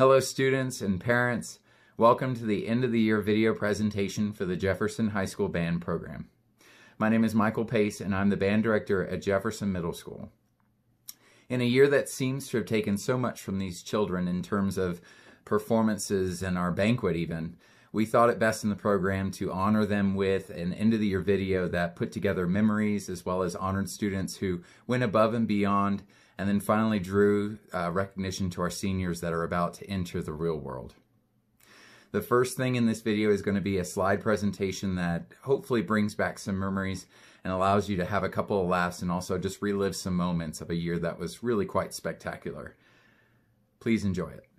Hello students and parents. Welcome to the end of the year video presentation for the Jefferson High School Band program. My name is Michael Pace and I'm the band director at Jefferson Middle School. In a year that seems to have taken so much from these children in terms of performances and our banquet even, we thought it best in the program to honor them with an end of the year video that put together memories as well as honored students who went above and beyond and then finally drew uh, recognition to our seniors that are about to enter the real world. The first thing in this video is going to be a slide presentation that hopefully brings back some memories and allows you to have a couple of laughs and also just relive some moments of a year that was really quite spectacular. Please enjoy it.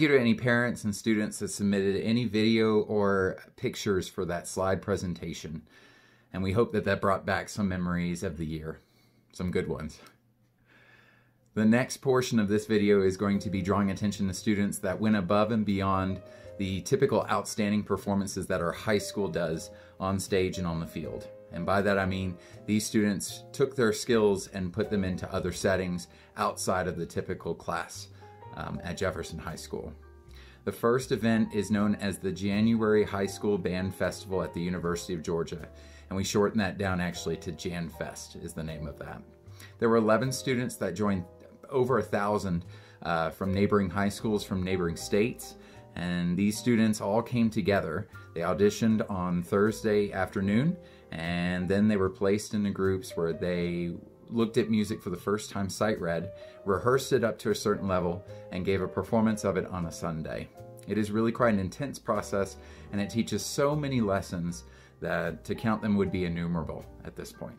Thank you to any parents and students that submitted any video or pictures for that slide presentation. And we hope that that brought back some memories of the year, some good ones. The next portion of this video is going to be drawing attention to students that went above and beyond the typical outstanding performances that our high school does on stage and on the field. And by that I mean these students took their skills and put them into other settings outside of the typical class um, at Jefferson High School. The first event is known as the January High School Band Festival at the University of Georgia, and we shorten that down actually to JanFest is the name of that. There were 11 students that joined over a thousand uh, from neighboring high schools from neighboring states, and these students all came together. They auditioned on Thursday afternoon, and then they were placed into groups where they looked at music for the first time sight read, rehearsed it up to a certain level, and gave a performance of it on a Sunday. It is really quite an intense process, and it teaches so many lessons that to count them would be innumerable at this point.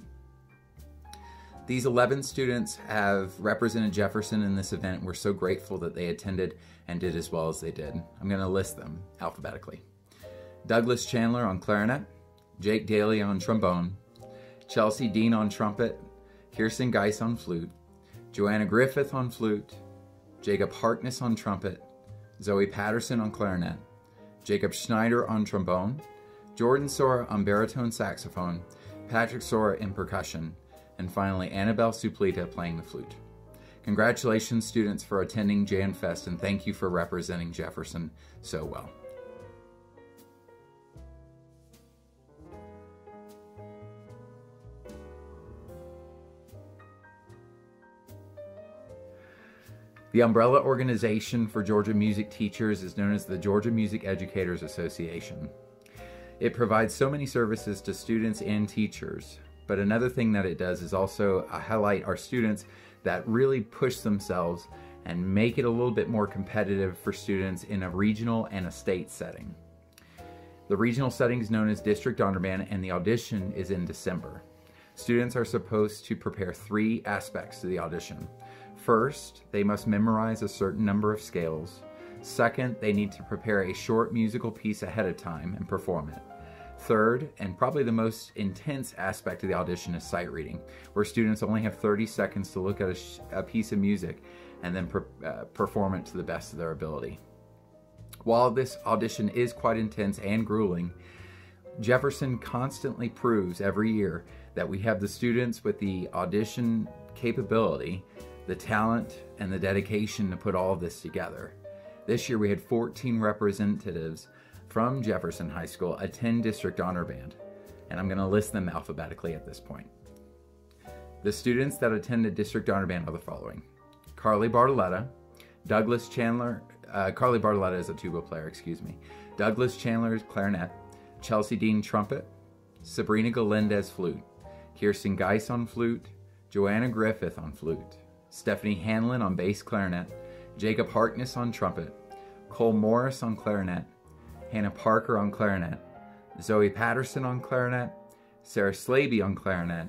These 11 students have represented Jefferson in this event. We're so grateful that they attended and did as well as they did. I'm going to list them alphabetically. Douglas Chandler on clarinet, Jake Daly on trombone, Chelsea Dean on trumpet, Kirsten Geis on flute, Joanna Griffith on flute, Jacob Harkness on trumpet, Zoe Patterson on clarinet, Jacob Schneider on trombone, Jordan Sora on baritone saxophone, Patrick Sora in percussion, and finally Annabelle Suplita playing the flute. Congratulations, students, for attending JanFest, and thank you for representing Jefferson so well. The umbrella organization for Georgia music teachers is known as the Georgia Music Educators Association. It provides so many services to students and teachers, but another thing that it does is also uh, highlight our students that really push themselves and make it a little bit more competitive for students in a regional and a state setting. The regional setting is known as District Honor Band and the audition is in December. Students are supposed to prepare three aspects to the audition. First, they must memorize a certain number of scales. Second, they need to prepare a short musical piece ahead of time and perform it. Third, and probably the most intense aspect of the audition is sight reading, where students only have 30 seconds to look at a, a piece of music and then uh, perform it to the best of their ability. While this audition is quite intense and grueling, Jefferson constantly proves every year that we have the students with the audition capability the talent and the dedication to put all of this together. This year we had 14 representatives from Jefferson High School attend District Honor Band, and I'm going to list them alphabetically at this point. The students that attended District Honor Band are the following. Carly Bartoletta, Douglas Chandler, uh, Carly Bartoletta is a tuba player, excuse me. Douglas Chandler is clarinet, Chelsea Dean trumpet, Sabrina Galindez flute, Kirsten Geis on flute, Joanna Griffith on flute, Stephanie Hanlon on bass clarinet, Jacob Harkness on trumpet, Cole Morris on clarinet, Hannah Parker on clarinet, Zoe Patterson on clarinet, Sarah Slaby on clarinet,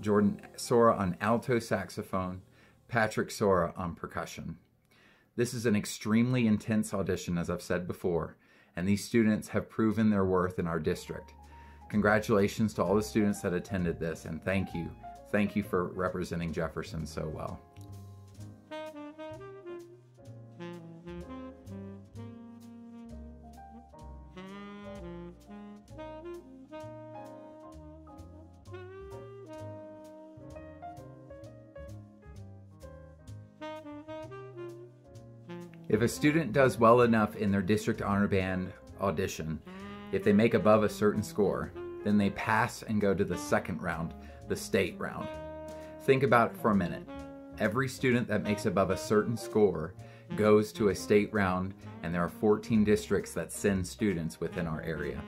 Jordan Sora on alto saxophone, Patrick Sora on percussion. This is an extremely intense audition, as I've said before, and these students have proven their worth in our district. Congratulations to all the students that attended this, and thank you. Thank you for representing Jefferson so well. If a student does well enough in their district honor band audition, if they make above a certain score, then they pass and go to the second round, the state round. Think about it for a minute. Every student that makes above a certain score goes to a state round, and there are 14 districts that send students within our area.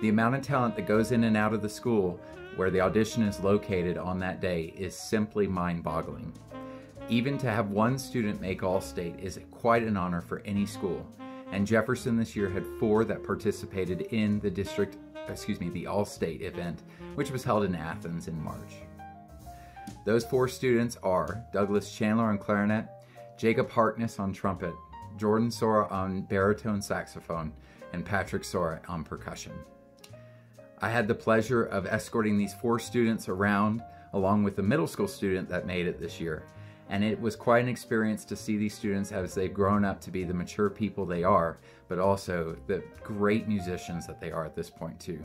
The amount of talent that goes in and out of the school where the audition is located on that day is simply mind boggling. Even to have one student make All-State is quite an honor for any school, and Jefferson this year had four that participated in the district, excuse me, the All-State event, which was held in Athens in March. Those four students are Douglas Chandler on clarinet, Jacob Harkness on trumpet, Jordan Sora on baritone saxophone, and Patrick Sora on percussion. I had the pleasure of escorting these four students around along with the middle school student that made it this year and it was quite an experience to see these students as they've grown up to be the mature people they are, but also the great musicians that they are at this point too.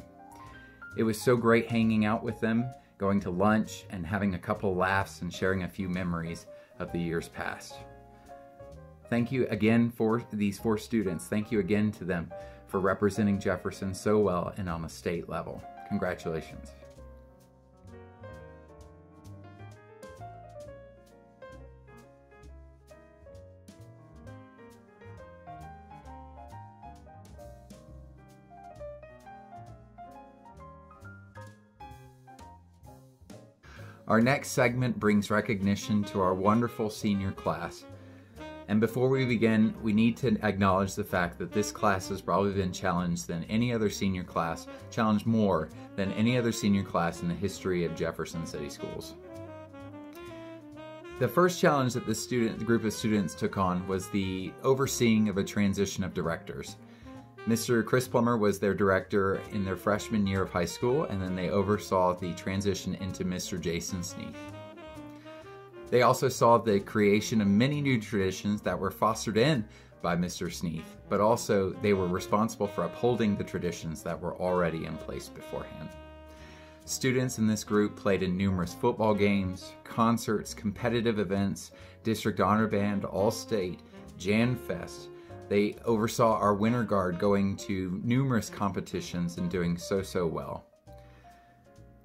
It was so great hanging out with them, going to lunch and having a couple laughs and sharing a few memories of the years past. Thank you again for these four students. Thank you again to them for representing Jefferson so well and on a state level. Congratulations. Our next segment brings recognition to our wonderful senior class. And before we begin, we need to acknowledge the fact that this class has probably been challenged than any other senior class, challenged more than any other senior class in the history of Jefferson City Schools. The first challenge that the student group of students took on was the overseeing of a transition of directors. Mr. Chris Plummer was their director in their freshman year of high school, and then they oversaw the transition into Mr. Jason Sneath. They also saw the creation of many new traditions that were fostered in by Mr. Sneath, but also they were responsible for upholding the traditions that were already in place beforehand. Students in this group played in numerous football games, concerts, competitive events, district honor band, all state, Jan Fest. They oversaw our winter guard going to numerous competitions and doing so so well.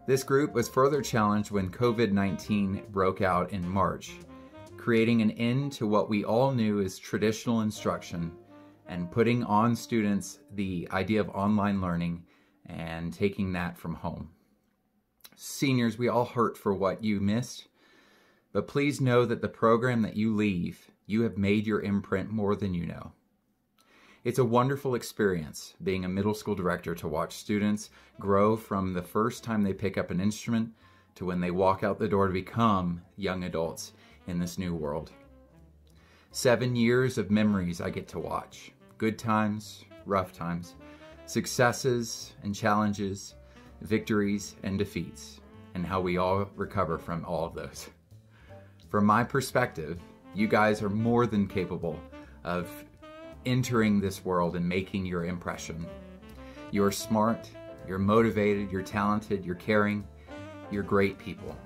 This group was further challenged when COVID 19 broke out in March, creating an end to what we all knew as traditional instruction and putting on students the idea of online learning and taking that from home. Seniors, we all hurt for what you missed, but please know that the program that you leave, you have made your imprint more than you know. It's a wonderful experience being a middle school director to watch students grow from the first time they pick up an instrument to when they walk out the door to become young adults in this new world. Seven years of memories I get to watch good times, rough times, successes and challenges, victories and defeats, and how we all recover from all of those. From my perspective, you guys are more than capable of entering this world and making your impression. You're smart, you're motivated, you're talented, you're caring, you're great people.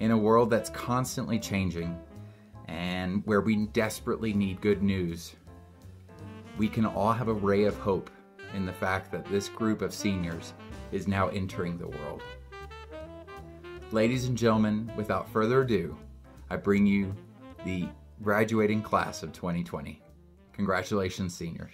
In a world that's constantly changing and where we desperately need good news, we can all have a ray of hope in the fact that this group of seniors is now entering the world. Ladies and gentlemen, without further ado, I bring you the graduating class of 2020. Congratulations, seniors.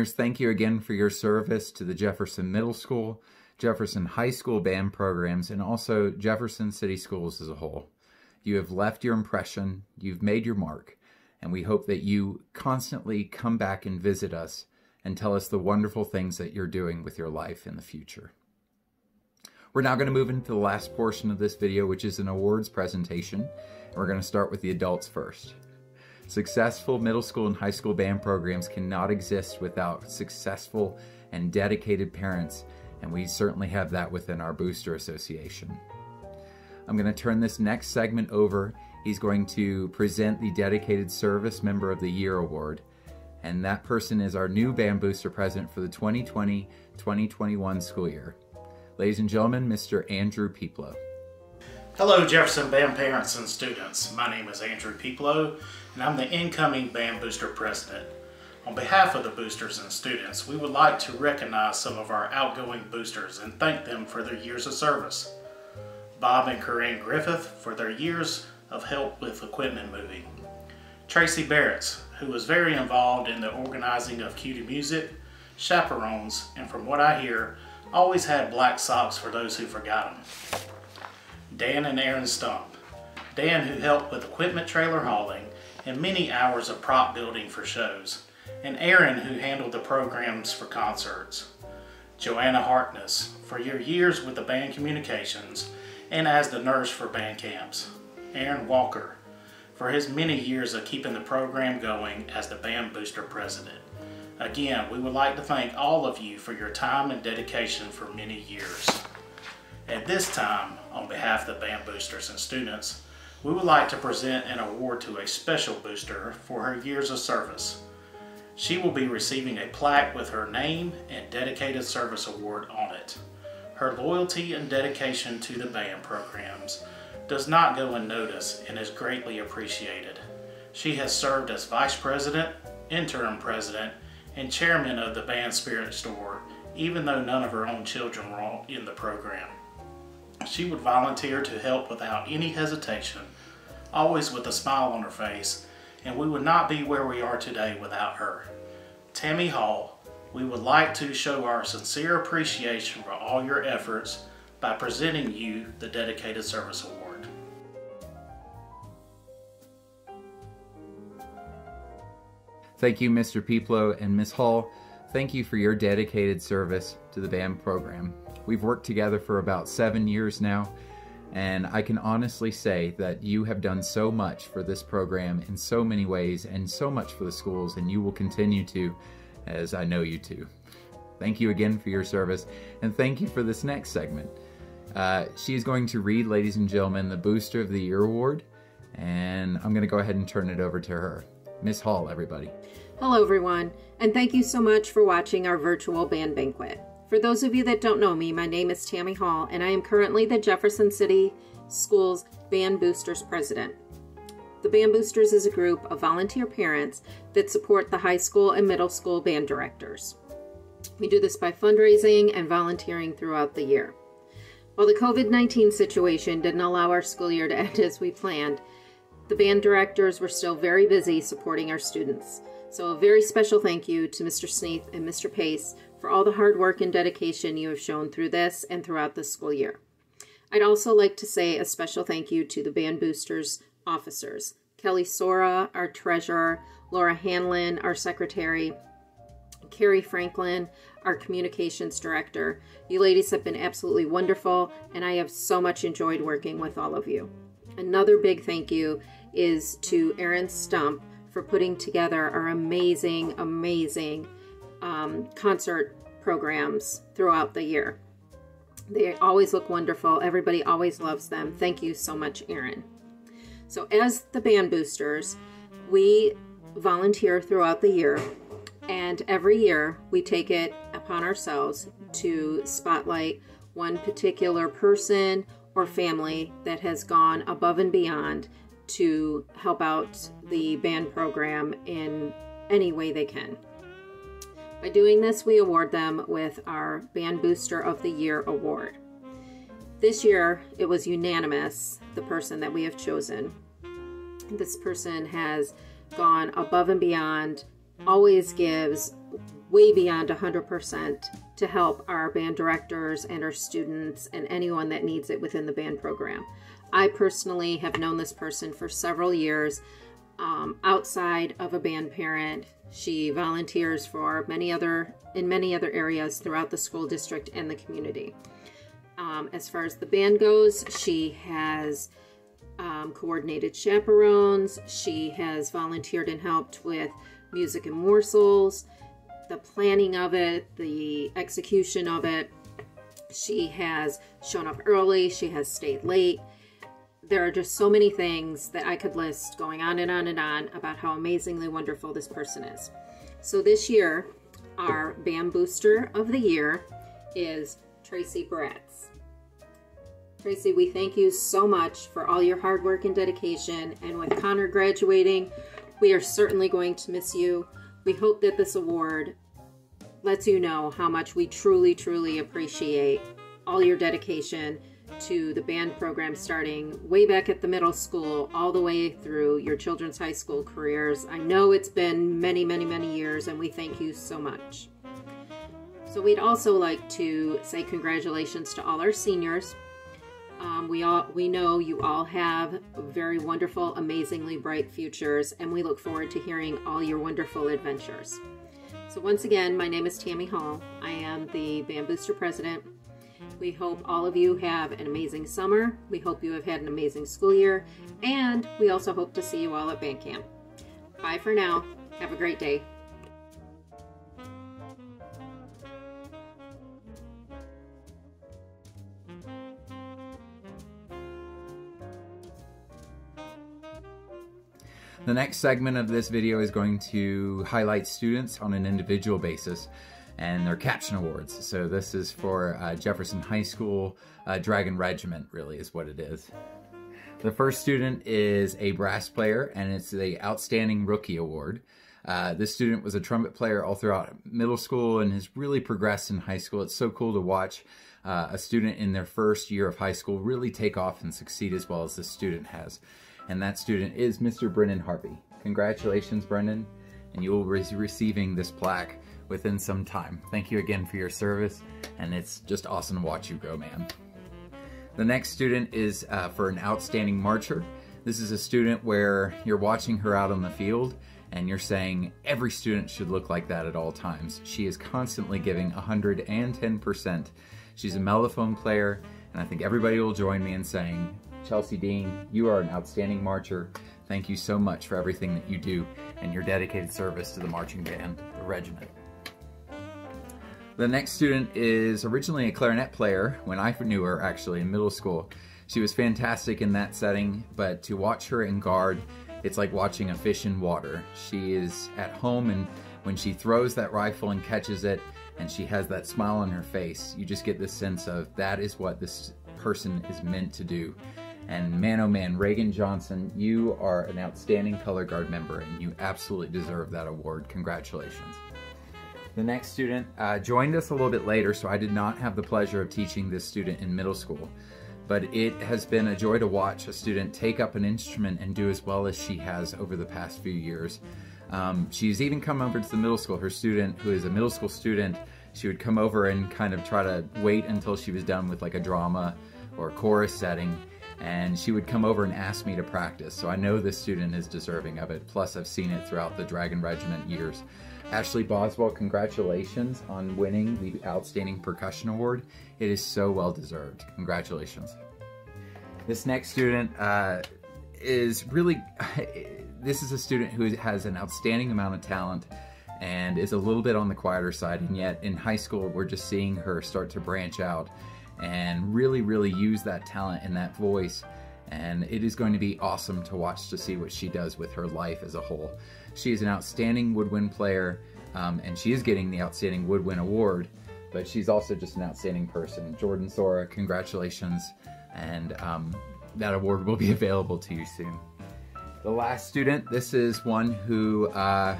Seniors, thank you again for your service to the Jefferson Middle School, Jefferson High School band programs, and also Jefferson City Schools as a whole. You have left your impression, you've made your mark, and we hope that you constantly come back and visit us and tell us the wonderful things that you're doing with your life in the future. We're now going to move into the last portion of this video, which is an awards presentation. And we're going to start with the adults first. Successful middle school and high school band programs cannot exist without successful and dedicated parents, and we certainly have that within our Booster Association. I'm going to turn this next segment over. He's going to present the Dedicated Service Member of the Year Award, and that person is our new Band Booster President for the 2020-2021 school year. Ladies and gentlemen, Mr. Andrew Peplow. Hello, Jefferson Band parents and students. My name is Andrew Peplow, and I'm the incoming Band Booster President. On behalf of the boosters and students, we would like to recognize some of our outgoing boosters and thank them for their years of service. Bob and Corinne Griffith for their years of help with equipment moving. Tracy Barrett, who was very involved in the organizing of cutie music, chaperones, and from what I hear, always had black socks for those who forgot them. Dan and Aaron Stump. Dan who helped with equipment trailer hauling and many hours of prop building for shows. And Aaron who handled the programs for concerts. Joanna Harkness for your years with the band communications and as the nurse for band camps. Aaron Walker for his many years of keeping the program going as the band booster president. Again, we would like to thank all of you for your time and dedication for many years. At this time, on behalf of the band boosters and students, we would like to present an award to a special booster for her years of service. She will be receiving a plaque with her name and dedicated service award on it. Her loyalty and dedication to the band programs does not go unnoticed and is greatly appreciated. She has served as vice president, interim president, and chairman of the band spirit store, even though none of her own children were in the program. She would volunteer to help without any hesitation, always with a smile on her face, and we would not be where we are today without her. Tammy Hall, we would like to show our sincere appreciation for all your efforts by presenting you the Dedicated Service Award. Thank you, Mr. Peplow and Ms. Hall. Thank you for your dedicated service to the BAM program. We've worked together for about seven years now, and I can honestly say that you have done so much for this program in so many ways and so much for the schools, and you will continue to, as I know you to. Thank you again for your service, and thank you for this next segment. Uh, she is going to read, ladies and gentlemen, the Booster of the Year Award, and I'm going to go ahead and turn it over to her. Miss Hall, everybody. Hello, everyone, and thank you so much for watching our virtual band banquet. For those of you that don't know me, my name is Tammy Hall, and I am currently the Jefferson City Schools Band Boosters President. The Band Boosters is a group of volunteer parents that support the high school and middle school band directors. We do this by fundraising and volunteering throughout the year. While the COVID 19 situation didn't allow our school year to end as we planned, the band directors were still very busy supporting our students. So a very special thank you to Mr. Sneath and Mr. Pace for all the hard work and dedication you have shown through this and throughout the school year. I'd also like to say a special thank you to the Band Boosters officers, Kelly Sora, our treasurer, Laura Hanlon, our secretary, Carrie Franklin, our communications director. You ladies have been absolutely wonderful, and I have so much enjoyed working with all of you. Another big thank you is to Aaron Stump for putting together our amazing, amazing um, concert programs throughout the year. They always look wonderful. Everybody always loves them. Thank you so much, Erin. So, as the band boosters, we volunteer throughout the year, and every year we take it upon ourselves to spotlight one particular person or family that has gone above and beyond to help out the band program in any way they can. By doing this, we award them with our Band Booster of the Year award. This year, it was unanimous, the person that we have chosen. This person has gone above and beyond always gives way beyond 100% to help our band directors and our students and anyone that needs it within the band program. I personally have known this person for several years um, outside of a band parent. She volunteers for many other in many other areas throughout the school district and the community. Um, as far as the band goes, she has um, coordinated chaperones. She has volunteered and helped with music and morsels, the planning of it, the execution of it. She has shown up early. She has stayed late there are just so many things that I could list going on and on and on about how amazingly wonderful this person is. So this year, our BAM Booster of the Year is Tracy Bratz. Tracy, we thank you so much for all your hard work and dedication. And with Connor graduating, we are certainly going to miss you. We hope that this award lets you know how much we truly, truly appreciate all your dedication to the band program starting way back at the middle school all the way through your children's high school careers. I know it's been many, many, many years, and we thank you so much. So we'd also like to say congratulations to all our seniors. Um, we all we know you all have very wonderful, amazingly bright futures, and we look forward to hearing all your wonderful adventures. So once again, my name is Tammy Hall. I am the Band Booster President we hope all of you have an amazing summer. We hope you have had an amazing school year. And we also hope to see you all at band camp. Bye for now. Have a great day. The next segment of this video is going to highlight students on an individual basis and they're caption awards. So this is for uh, Jefferson High School uh, Dragon Regiment, really is what it is. The first student is a brass player, and it's the Outstanding Rookie Award. Uh, this student was a trumpet player all throughout middle school and has really progressed in high school. It's so cool to watch uh, a student in their first year of high school really take off and succeed as well as this student has. And that student is Mr. Brennan Harvey. Congratulations, Brennan, and you will be receiving this plaque within some time. Thank you again for your service, and it's just awesome to watch you grow, man. The next student is uh, for an outstanding marcher. This is a student where you're watching her out on the field and you're saying every student should look like that at all times. She is constantly giving 110%. She's a mellophone player, and I think everybody will join me in saying, Chelsea Dean, you are an outstanding marcher. Thank you so much for everything that you do and your dedicated service to the marching band, the regiment. The next student is originally a clarinet player when I knew her actually in middle school. She was fantastic in that setting, but to watch her in guard, it's like watching a fish in water. She is at home and when she throws that rifle and catches it and she has that smile on her face, you just get this sense of that is what this person is meant to do. And man, oh man, Reagan Johnson, you are an outstanding color guard member and you absolutely deserve that award. Congratulations. The next student uh, joined us a little bit later, so I did not have the pleasure of teaching this student in middle school. But it has been a joy to watch a student take up an instrument and do as well as she has over the past few years. Um, she's even come over to the middle school. Her student, who is a middle school student, she would come over and kind of try to wait until she was done with like a drama or chorus setting and she would come over and ask me to practice. So I know this student is deserving of it. Plus, I've seen it throughout the Dragon Regiment years. Ashley Boswell, congratulations on winning the Outstanding Percussion Award. It is so well deserved. Congratulations. This next student uh, is really, this is a student who has an outstanding amount of talent and is a little bit on the quieter side, and yet in high school, we're just seeing her start to branch out and really, really use that talent and that voice. And it is going to be awesome to watch to see what she does with her life as a whole. She is an outstanding woodwind player, um, and she is getting the Outstanding Woodwind Award, but she's also just an outstanding person. Jordan Sora, congratulations, and um, that award will be available to you soon. The last student, this is one who uh,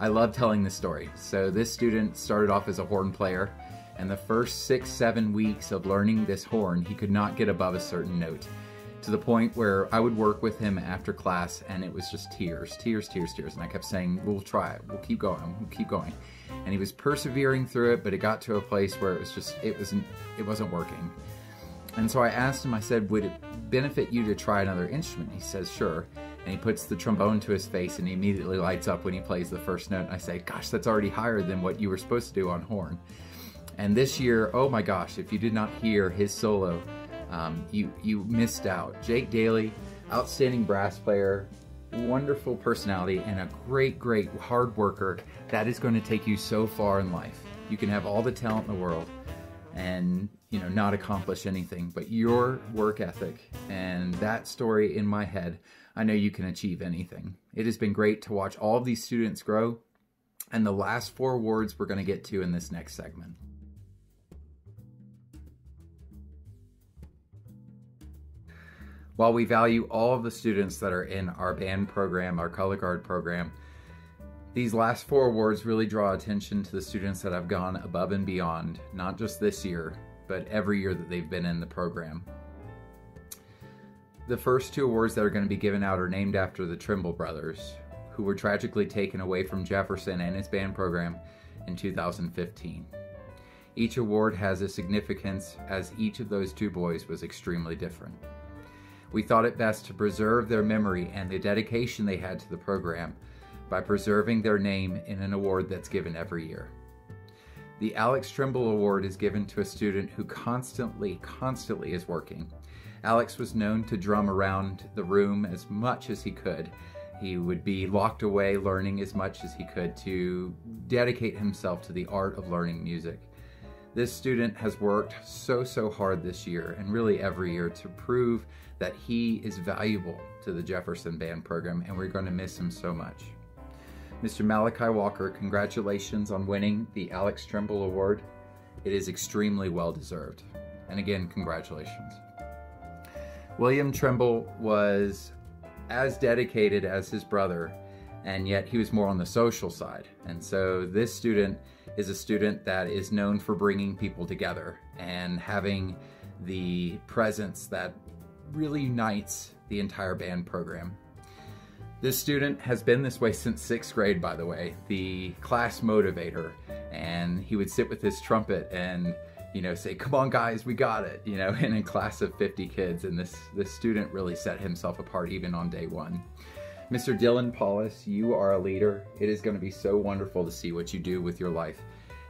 I love telling the story. So this student started off as a horn player, and the first six, seven weeks of learning this horn, he could not get above a certain note. to the point where I would work with him after class and it was just tears, tears, tears, tears. And I kept saying, we'll try it, we'll keep going, we'll keep going. And he was persevering through it, but it got to a place where it was just, it wasn't, it wasn't working. And so I asked him, I said, would it benefit you to try another instrument? He says, sure. And he puts the trombone to his face and he immediately lights up when he plays the first note. And I say, gosh, that's already higher than what you were supposed to do on horn. And this year, oh my gosh, if you did not hear his solo, um, you, you missed out. Jake Daly, outstanding brass player, wonderful personality, and a great, great hard worker. That is going to take you so far in life. You can have all the talent in the world and you know not accomplish anything but your work ethic and that story in my head i know you can achieve anything it has been great to watch all of these students grow and the last four awards we're going to get to in this next segment While we value all of the students that are in our band program, our color guard program, these last four awards really draw attention to the students that have gone above and beyond, not just this year, but every year that they've been in the program. The first two awards that are going to be given out are named after the Trimble brothers, who were tragically taken away from Jefferson and his band program in 2015. Each award has a significance as each of those two boys was extremely different we thought it best to preserve their memory and the dedication they had to the program by preserving their name in an award that's given every year. The Alex Trimble Award is given to a student who constantly, constantly is working. Alex was known to drum around the room as much as he could. He would be locked away learning as much as he could to dedicate himself to the art of learning music. This student has worked so, so hard this year and really every year to prove that he is valuable to the Jefferson Band program, and we're going to miss him so much. Mr. Malachi Walker, congratulations on winning the Alex Trimble Award. It is extremely well deserved. And again, congratulations. William Trimble was as dedicated as his brother, and yet he was more on the social side. And so this student is a student that is known for bringing people together and having the presence that really unites the entire band program. This student has been this way since sixth grade, by the way, the class motivator. And he would sit with his trumpet and, you know, say, come on guys, we got it, you know, in a class of 50 kids. And this, this student really set himself apart even on day one. Mr. Dylan Paulus, you are a leader. It is going to be so wonderful to see what you do with your life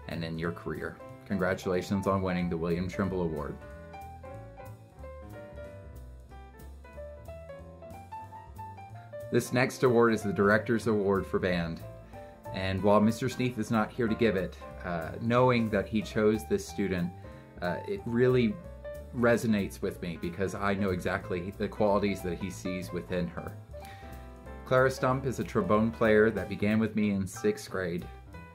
and in your career. Congratulations on winning the William Trimble Award. This next award is the Director's Award for Band. And while Mr. Sneath is not here to give it, uh, knowing that he chose this student, uh, it really resonates with me because I know exactly the qualities that he sees within her. Clara Stump is a trombone player that began with me in sixth grade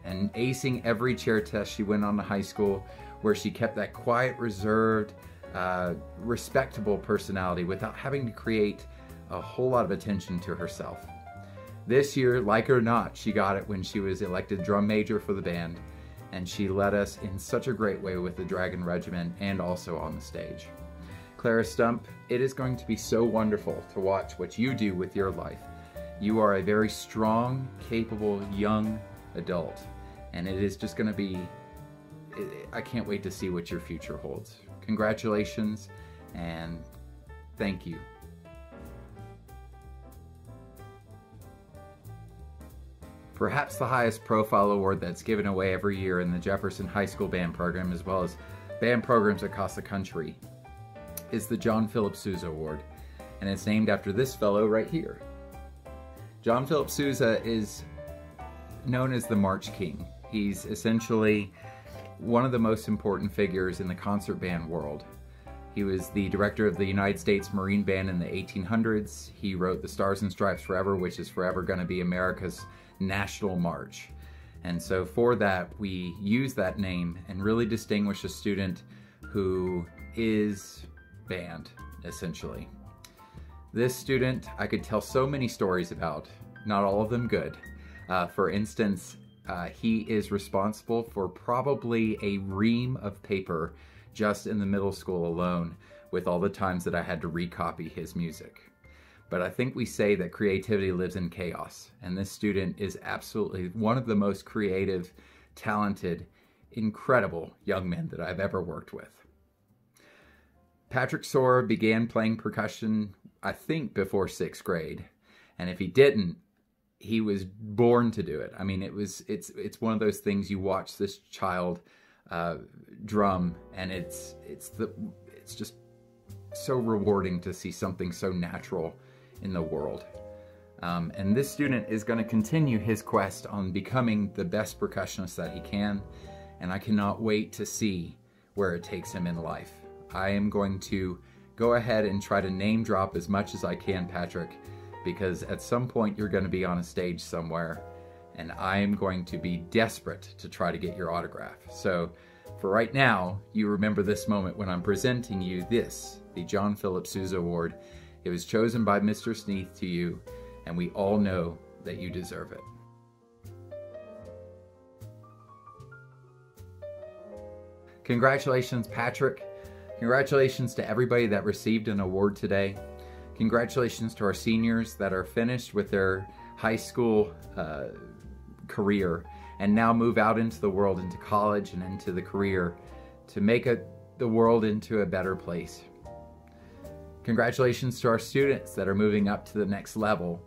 and acing every chair test she went on to high school where she kept that quiet, reserved, uh, respectable personality without having to create a whole lot of attention to herself. This year, like or not, she got it when she was elected drum major for the band, and she led us in such a great way with the Dragon Regiment and also on the stage. Clara Stump, it is going to be so wonderful to watch what you do with your life. You are a very strong, capable, young adult, and it is just going to be, I can't wait to see what your future holds. Congratulations, and thank you perhaps the highest profile award that's given away every year in the Jefferson High School Band Program, as well as band programs across the country, is the John Philip Sousa Award. And it's named after this fellow right here. John Philip Sousa is known as the March King. He's essentially one of the most important figures in the concert band world. He was the director of the United States Marine Band in the 1800s. He wrote the Stars and Stripes Forever, which is forever going to be America's national march. And so for that, we use that name and really distinguish a student who is band, essentially. This student, I could tell so many stories about, not all of them good. Uh, for instance, uh, he is responsible for probably a ream of paper just in the middle school alone with all the times that I had to recopy his music. But I think we say that creativity lives in chaos, and this student is absolutely one of the most creative, talented, incredible young men that I've ever worked with. Patrick Sora began playing percussion, I think, before sixth grade. And if he didn't, he was born to do it. I mean, it was it's it's one of those things you watch this child uh, drum, and it's it's the it's just so rewarding to see something so natural in the world. Um, and this student is going to continue his quest on becoming the best percussionist that he can, and I cannot wait to see where it takes him in life. I am going to go ahead and try to name drop as much as I can, Patrick, because at some point you're going to be on a stage somewhere, and I am going to be desperate to try to get your autograph. So for right now, you remember this moment when I'm presenting you this, the John Philip Sousa Award. It was chosen by Mr. Sneath to you, and we all know that you deserve it. Congratulations, Patrick. Congratulations to everybody that received an award today. Congratulations to our seniors that are finished with their high school uh, career and now move out into the world, into college and into the career to make a, the world into a better place. Congratulations to our students that are moving up to the next level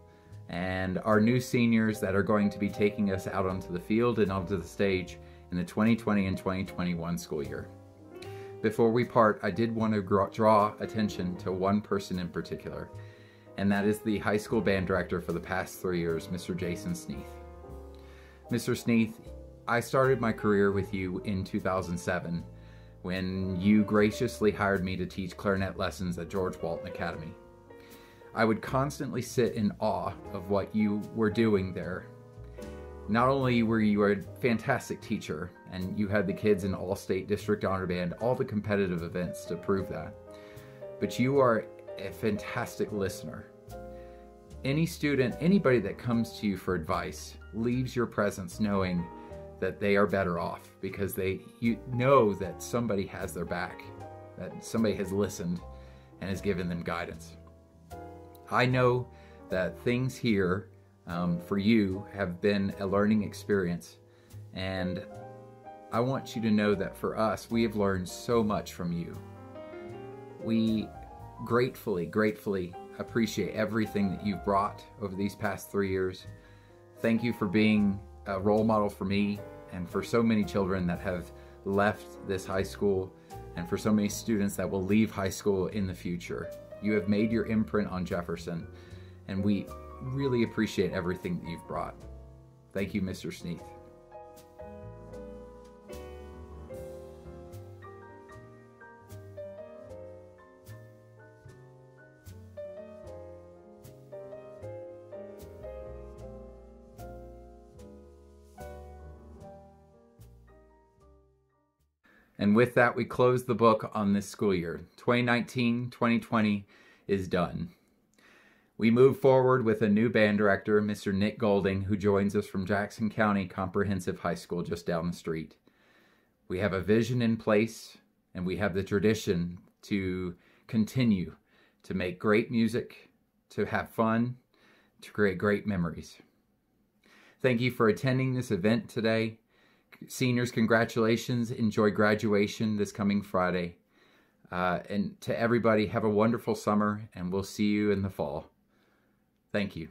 and our new seniors that are going to be taking us out onto the field and onto the stage in the 2020 and 2021 school year. Before we part, I did want to draw attention to one person in particular, and that is the high school band director for the past three years, Mr. Jason Sneath. Mr. Sneath, I started my career with you in 2007 when you graciously hired me to teach clarinet lessons at George Walton Academy. I would constantly sit in awe of what you were doing there not only were you a fantastic teacher and you had the kids in all state district honor band, all the competitive events to prove that, but you are a fantastic listener. Any student, anybody that comes to you for advice, leaves your presence knowing that they are better off because they you know that somebody has their back, that somebody has listened and has given them guidance. I know that things here um, for you have been a learning experience. And I want you to know that for us, we have learned so much from you. We gratefully, gratefully appreciate everything that you've brought over these past three years. Thank you for being a role model for me and for so many children that have left this high school and for so many students that will leave high school in the future. You have made your imprint on Jefferson, and we really appreciate everything that you've brought. Thank you, Mr. Sneath. And with that, we close the book on this school year. 2019 2020 is done. We move forward with a new band director, Mr. Nick Golding, who joins us from Jackson County Comprehensive High School just down the street. We have a vision in place, and we have the tradition to continue to make great music, to have fun, to create great memories. Thank you for attending this event today. Seniors, congratulations. Enjoy graduation this coming Friday. Uh, and to everybody, have a wonderful summer, and we'll see you in the fall. Thank you.